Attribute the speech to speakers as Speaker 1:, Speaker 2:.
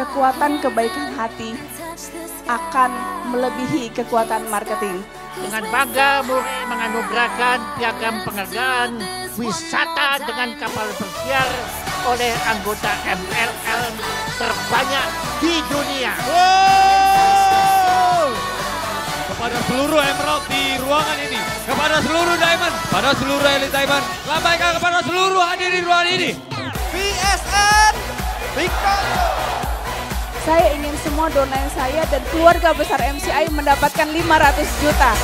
Speaker 1: kekuatan kebaikan hati akan melebihi kekuatan marketing.
Speaker 2: Dengan bangga Muri menganugerahkan piagam penghargaan wisata dengan kapal pesiar oleh anggota MLL terbanyak di dunia.
Speaker 3: Wow! Kepada seluruh Emerald di ruangan ini, kepada seluruh Diamond, pada seluruh Elite Diamond, lambaikan kepada seluruh hadir di ruangan ini.
Speaker 4: BSN Victoria.
Speaker 1: Saya ingin semua donain saya dan keluarga besar MCI mendapatkan 500 juta.